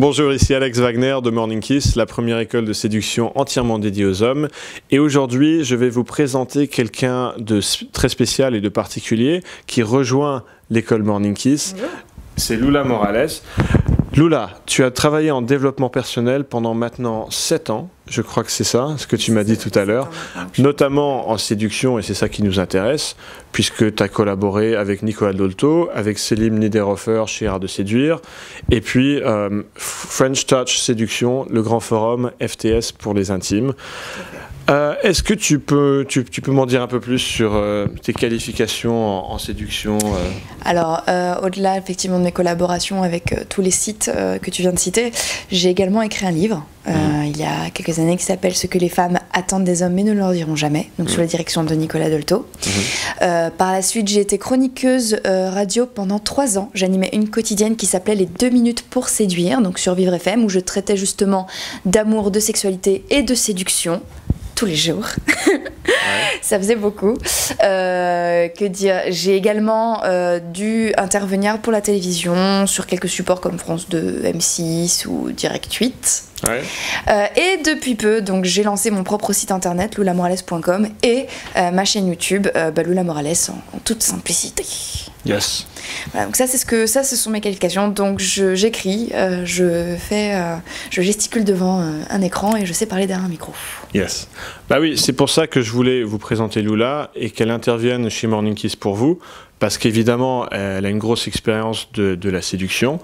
Bonjour, ici Alex Wagner de Morning Kiss, la première école de séduction entièrement dédiée aux hommes. Et aujourd'hui, je vais vous présenter quelqu'un de très spécial et de particulier qui rejoint l'école Morning Kiss. C'est Lula Morales. Lula, tu as travaillé en développement personnel pendant maintenant 7 ans, je crois que c'est ça, ce que tu m'as dit tout à l'heure, notamment en séduction, et c'est ça qui nous intéresse, puisque tu as collaboré avec Nicolas Dolto, avec Selim Niederhofer chez Art de Séduire, et puis euh, French Touch Séduction, le grand forum FTS pour les intimes. Euh, est-ce que tu peux, tu, peux m'en dire un peu plus sur euh, tes qualifications en, séduction euh? Alors, au-delà effectivement de mes collaborations avec tous les sites que tu viens de citer, j'ai également écrit un livre mhm. il y a quelques années qui s'appelle Ce que les femmes attendent des hommes mais ne leur diront jamais, donc sous la mhm. direction de Nicolas Dolto. Mhm. par la suite, j'ai été chroniqueuse radio pendant trois ans. J'animais une quotidienne qui s'appelait Les deux minutes pour séduire, donc sur Vivre FM, où je traitais justement d'amour, de sexualité et de séduction tous les jours. Ça faisait beaucoup. Euh, que dire J'ai également euh, dû intervenir pour la télévision sur quelques supports comme France 2, M6 ou Direct 8. Euh, et depuis peu, donc j'ai lancé mon propre site internet lulamorales.com et ma chaîne YouTube bah, Lula Morales en, toute simplicité. Yes. donc ça c'est ce que ça ce sont mes qualifications. Donc j'écris, je fais, je gesticule devant un écran et je sais parler derrière un micro. Yes. Bah oui, c'est pour ça que je voulais vous présenter Lula et qu'elle intervienne chez Morning Kiss pour vous, parce qu'évidemment, elle a une grosse expérience de, de, la séduction.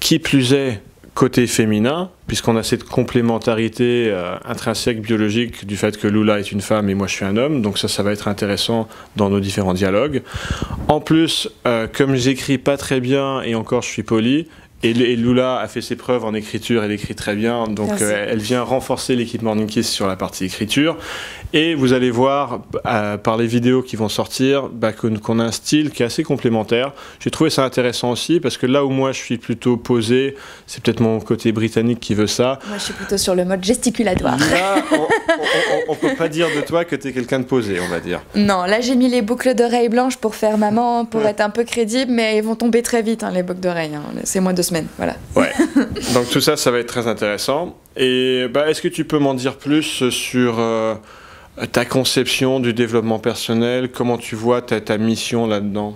Qui plus est, côté féminin, puisqu'on a cette complémentarité euh, intrinsèque biologique du fait que Lula est une femme et moi je suis un homme, donc ça, ça va être intéressant dans nos différents dialogues. En plus, euh, comme j'écris pas très bien et encore je suis poli, et, Lula a fait ses preuves en écriture, elle écrit très bien, donc euh, elle vient renforcer l'équipe Morning Kiss sur la partie écriture. Et vous allez voir euh, par les vidéos qui vont sortir bah, qu'on a un style qui est assez complémentaire. J'ai trouvé ça intéressant aussi parce que là où moi je suis plutôt posé, c'est peut-être mon côté britannique qui veut ça. Moi je suis plutôt sur le mode gesticulatoire. Là, on, ne peut pas dire de toi que tu es quelqu'un de posé, on va dire. Non, là j'ai mis les boucles d'oreilles blanches pour faire maman, pour être un peu crédible, mais ils vont tomber très vite hein, les boucles d'oreilles. Hein. C'est moins de voilà. Ouais. Donc tout ça, ça va être très intéressant. Et bah, est-ce que tu peux m'en dire plus sur euh, ta conception du développement personnel, comment tu vois ta, ta mission là-dedans?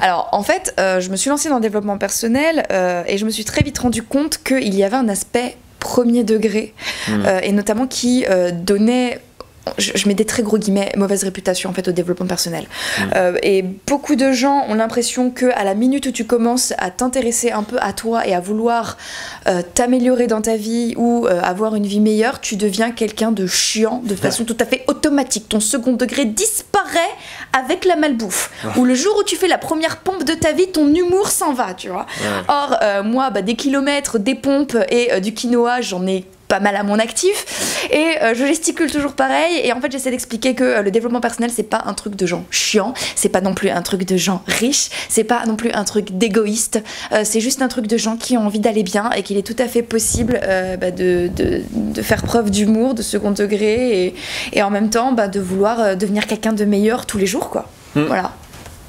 Alors en fait, euh, je me suis lancée dans le développement personnel euh, et je me suis très vite rendu compte qu'il y avait un aspect premier degré mmh. et notamment qui donnait je, mets des très gros guillemets, mauvaise réputation en fait au développement personnel. Mm. Euh, et beaucoup de gens ont l'impression que à la minute où tu commences à t'intéresser un peu à toi et à vouloir euh, t'améliorer dans ta vie ou euh, avoir une vie meilleure, tu deviens quelqu'un de chiant de façon tout à fait automatique. Ton second degré disparaît avec la malbouffe. Ou le jour où tu fais la première pompe de ta vie, ton humour s'en va, tu vois. Or, moi, bah, des kilomètres, des pompes et du quinoa, j'en ai pas mal à mon actif. Et euh, je gesticule toujours pareil. Et en fait j'essaie d'expliquer que euh, le développement personnel c'est pas un truc de gens chiants. C'est pas non plus un truc de gens riches. C'est pas non plus un truc d'égoïste. Euh, c'est juste un truc de gens qui ont envie d'aller bien et qu'il est tout à fait possible bah, de, de, de, faire preuve d'humour de second degré et, et en même temps bah, de vouloir devenir quelqu'un de meilleur tous les jours quoi. Mm. voilà.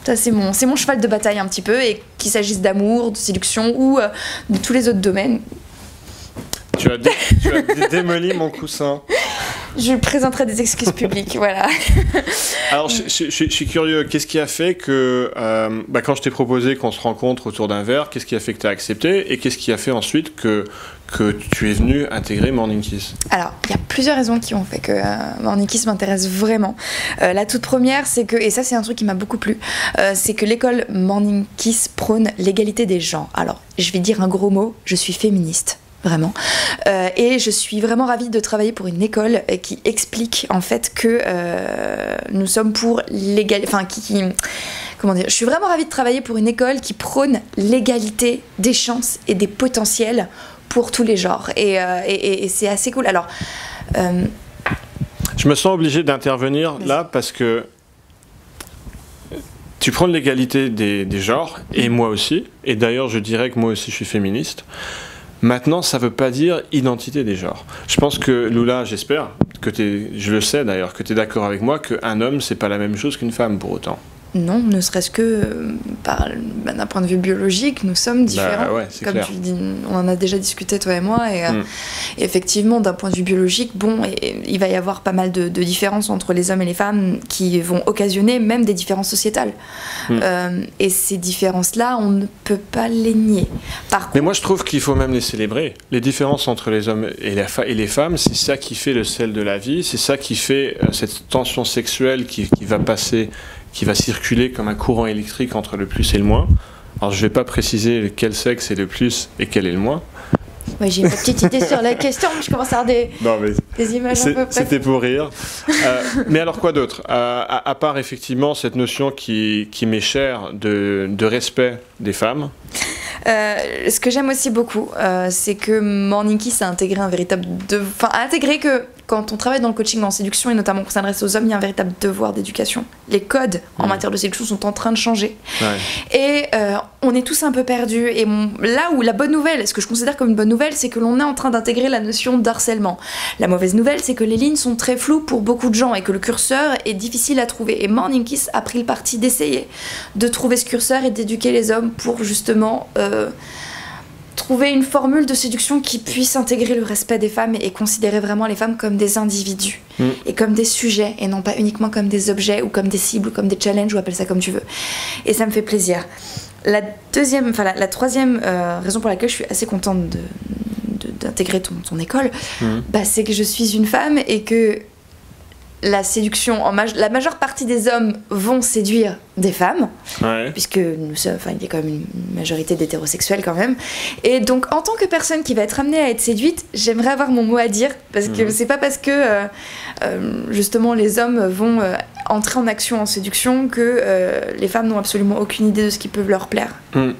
Ça, c'est mon, c'est mon cheval de bataille un petit peu, et qu'il s'agisse d'amour, de séduction ou de tous les autres domaines. Tu as, démoli mon coussin. Je présenterai des excuses publiques, voilà. Alors, je, suis curieux, qu'est-ce qui a fait que, euh, bah, quand je t'ai proposé qu'on se rencontre autour d'un verre, qu'est-ce qui a fait que tu as accepté et qu'est-ce qui a fait ensuite que, que tu es venu intégrer Morning Kiss? Alors, il y a plusieurs raisons qui ont fait que euh, Morning Kiss m'intéresse vraiment. Euh, la toute première, c'est que, et ça c'est un truc qui m'a beaucoup plu, c'est que l'école Morning Kiss prône l'égalité des gens. Alors, je vais dire un gros mot, je suis féministe vraiment. Euh, et je suis vraiment ravie de travailler pour une école qui explique en fait que euh, nous sommes pour l'égalité, enfin qui, comment dire, je suis vraiment ravie de travailler pour une école qui prône l'égalité des chances et des potentiels pour tous les genres. Et, euh, et, c'est assez cool. Alors. je me sens obligé d'intervenir là parce que tu prends l'égalité des, des genres, et moi aussi, et d'ailleurs je dirais que moi aussi je suis féministe. Maintenant, ça ne veut pas dire identité des genres. Je pense que Lula, j'espère, que je le sais d'ailleurs, que tu es d'accord avec moi, qu'un homme, c'est pas la même chose qu'une femme pour autant. Non, ne serait-ce que euh, bah, d'un point de vue biologique, nous sommes bah différents. Comme tu dis, on en a déjà discuté toi et moi, et, euh, mm. effectivement, d'un point de vue biologique, bon, il va y avoir pas mal de, différences entre les hommes et les femmes qui vont occasionner même des différences sociétales. Mm. Euh, et ces différences-là, on ne peut pas les nier. Par Mais moi, je trouve qu'il faut même les célébrer. Les différences entre les hommes et, et les femmes, c'est ça qui fait le sel de la vie, c'est ça qui fait cette tension sexuelle qui, qui va passer qui va circuler comme un courant électrique entre le plus et le moins. Alors je ne vais pas préciser quel sexe est le plus et quel est le moins. Oui, j'ai une petite idée sur la question, mais je commence à avoir des, des images un peu C'était pour rire. Euh, mais alors quoi d'autre? Euh, à, part effectivement cette notion qui, qui m'est chère de, de, respect des femmes euh, ce que j'aime aussi beaucoup, c'est que Morning Kiss a intégré un véritable... Enfin, a intégré que quand on travaille dans le coaching en séduction, et notamment quand ça s'adresse aux hommes, il y a un véritable devoir d'éducation. Les codes en mmh. matière de séduction sont en train de changer. Et euh, on est tous un peu perdus. Et là où la bonne nouvelle, ce que je considère comme une bonne nouvelle, c'est que l'on est en train d'intégrer la notion d'harcèlement. La mauvaise nouvelle, c'est que les lignes sont très floues pour beaucoup de gens et que le curseur est difficile à trouver. Et Morning Kiss a pris le parti d'essayer de trouver ce curseur et d'éduquer les hommes pour justement... Euh, trouver une formule de séduction qui puisse intégrer le respect des femmes et considérer vraiment les femmes comme des individus mm. et comme des sujets et non pas uniquement comme des objets ou comme des cibles ou comme des challenges ou appelle ça comme tu veux. Et ça me fait plaisir. La deuxième, enfin la, troisième euh, raison pour laquelle je suis assez contente d'intégrer ton, ton, école, mm. bah, c'est que je suis une femme et que la séduction, en la majeure partie des hommes vont séduire des femmes, puisque nous enfin, il y a quand même une majorité d'hétérosexuels quand même. Et donc, en tant que personne qui va être amenée à être séduite, j'aimerais avoir mon mot à dire, parce que mhm. c'est pas parce que euh, euh, justement les hommes vont euh, entrer en action en séduction que les femmes n'ont absolument aucune idée de ce qui peut leur plaire. Mhm.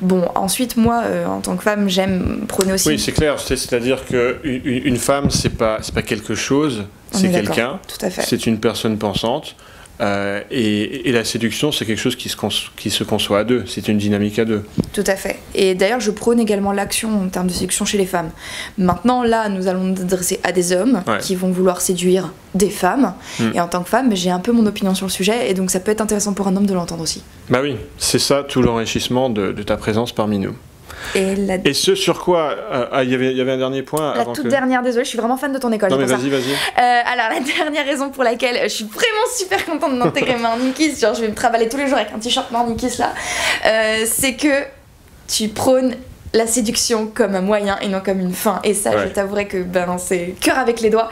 Bon, ensuite, moi, en tant que femme, j'aime prôner aussi. Oui, c'est clair, c'est-à-dire qu'une une femme, c'est pas, pas quelque chose c'est quelqu'un, c'est une personne pensante. Euh, et, la séduction, c'est quelque chose qui se, qui se conçoit à deux, c'est une dynamique à deux. Tout à fait. Et d'ailleurs, je prône également l'action en termes de séduction chez les femmes. Maintenant, là, nous allons nous adresser à des hommes qui vont vouloir séduire des femmes. Hmm. Et en tant que femme, j'ai un peu mon opinion sur le sujet, et donc ça peut être intéressant pour un homme de l'entendre aussi. Bah oui, c'est ça tout l'enrichissement de ta présence parmi nous. Et, ce sur quoi euh, ah, il y, avait, un dernier point La toute dernière, désolée, je suis vraiment fan de ton école. Non mais vas-y, vas-y. Euh, alors la dernière raison pour laquelle je suis vraiment super contente d'intégrer Morning Kiss, genre je vais me travailler tous les jours avec un t-shirt Morning Kiss là, euh, c'est que tu prônes la séduction comme un moyen et non comme une fin. Et ça, je t'avouerai que ben, c'est cœur avec les doigts.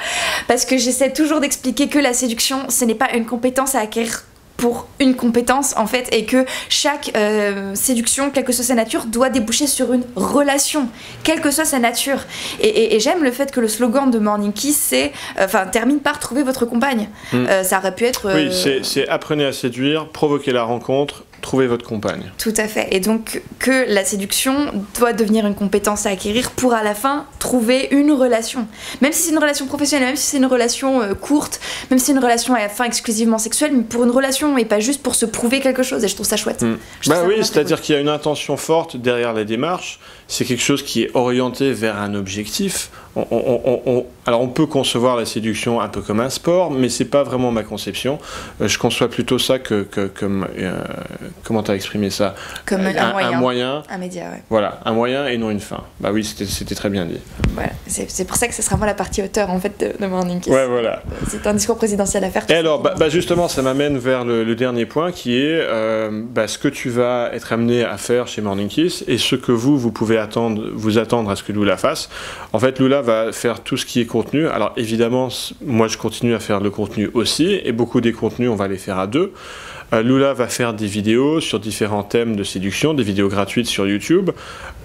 Parce que j'essaie toujours d'expliquer que la séduction, ce n'est pas une compétence à acquérir pour une compétence en fait et que chaque euh, séduction, quelle que soit sa nature, doit déboucher sur une relation, quelle que soit sa nature. Et, j'aime le fait que le slogan de Morning Kiss, c'est, euh, enfin, termine par trouver votre compagne. Hmm. Euh, ça aurait pu être. Oui, c'est apprenez à séduire, provoquer la rencontre, trouver votre compagne. Tout à fait. Et donc que la séduction doit devenir une compétence à acquérir pour à la fin trouver une relation. Même si c'est une relation professionnelle, même si c'est une relation euh, courte, même si c'est une relation à la fin exclusivement sexuelle, mais pour une relation et pas juste pour se prouver quelque chose. Et je trouve ça chouette. Hmm. Bah oui, c'est-à-dire qu'il y a une intention forte derrière la démarche. C'est quelque chose qui est orienté vers un objectif alors on peut concevoir la séduction un peu comme un sport, mais c'est pas vraiment ma conception. Euh, je conçois plutôt ça que, comme euh, comment t'as exprimé ça Comme un, moyen, un, média. Voilà, un moyen et non une fin. Bah oui, c'était très bien dit. Voilà, c'est pour ça que ce sera moi la partie auteur en fait de, Morning Kiss. Ouais, voilà. C'est un discours présidentiel à faire. Et alors, bah, bah, justement, ça m'amène vers le, dernier point qui est euh, bah, ce que tu vas être amené à faire chez Morning Kiss et ce que vous vous pouvez attendre, vous attendre à ce que Lula fasse. En fait, Lula va faire tout ce qui est contenu. Alors évidemment, moi je continue à faire le contenu aussi, et beaucoup des contenus, on va les faire à deux. Euh, Lula va faire des vidéos sur différents thèmes de séduction, des vidéos gratuites sur YouTube.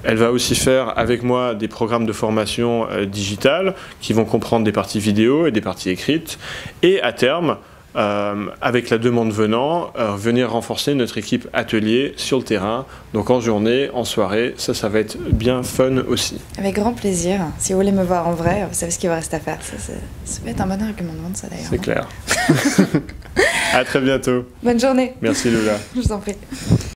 Elle va aussi faire avec moi des programmes de formation euh, digitale qui vont comprendre des parties vidéo et des parties écrites. Et à terme, euh, avec la demande venant, euh, venir renforcer notre équipe atelier sur le terrain. Donc en journée, en soirée, ça, ça va être bien fun aussi. Avec grand plaisir. Si vous voulez me voir en vrai, vous savez ce qu'il va rester à faire. Ça, ça, va être un bon argument de vente, ça d'ailleurs. C'est clair. à très bientôt. Bonne journée. Merci Lula. Je vous en prie.